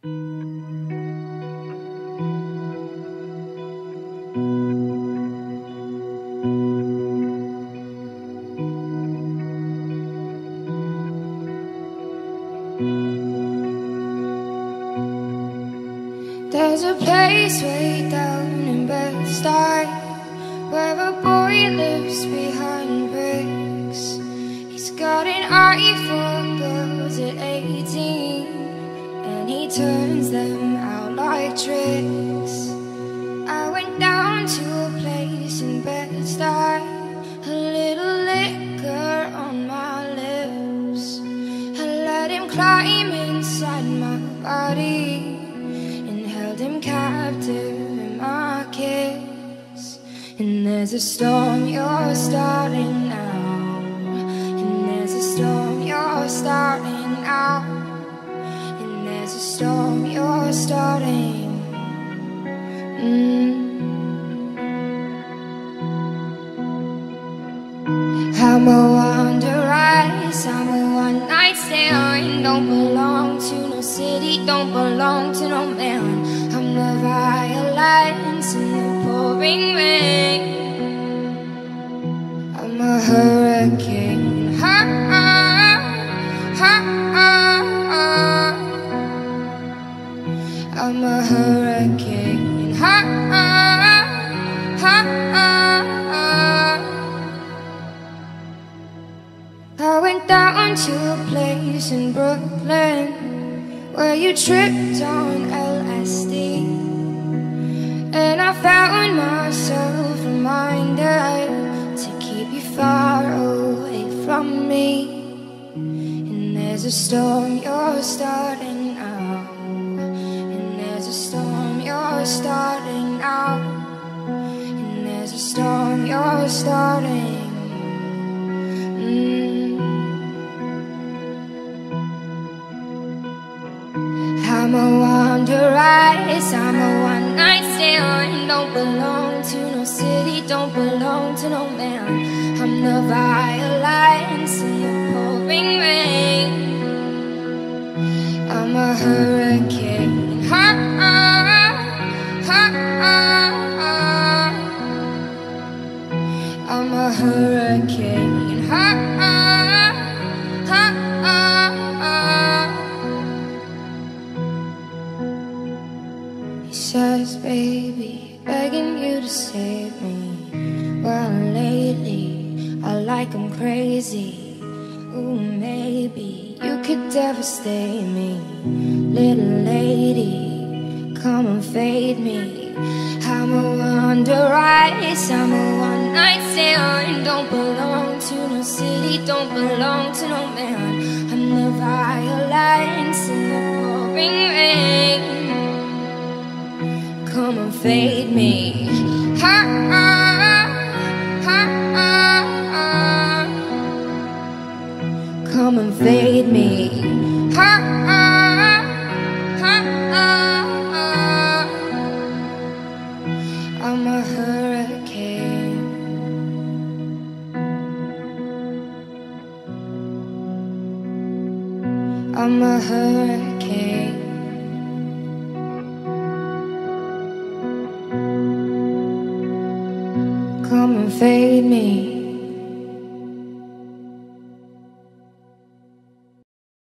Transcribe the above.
There's a place way down in Bed-Stuy Where a boy turns them out like tricks I went down to a place in Bed-Stuy A little liquor on my lips I let him climb inside my body and held him captive in my kiss. And there's a storm you're starting now. And there's a storm you're starting now. Storm you're starting. Mm. I'm a wanderess, I'm a one night stand. Don't belong to no city, don't belong to no man. I'm the violence in the pouring rain. I'm a hurricane. I'm a hurricane. Ha, ha, ha, ha. I went down to a place in Brooklyn where you tripped on LSD. And I found myself reminded to keep you far away from me. And there's a storm you're starting you're starting now. And there's a storm you're starting. Mm. I'm a wanderess, I'm a one night stand. Don't belong to no city, don't belong to no man. I'm the violence in the pouring rain. I'm a hurricane. I'm a hurricane. Ha, ha, ha, ha. He says, baby, begging you to save me. Well, lately, I like him crazy. Ooh, maybe you could devastate me. Little lady, come and fade me. I'm a wanderess, I'm a city, don't belong to no man. I'm the violence in the pouring rain come and fade I'm a hurricane. come and fade me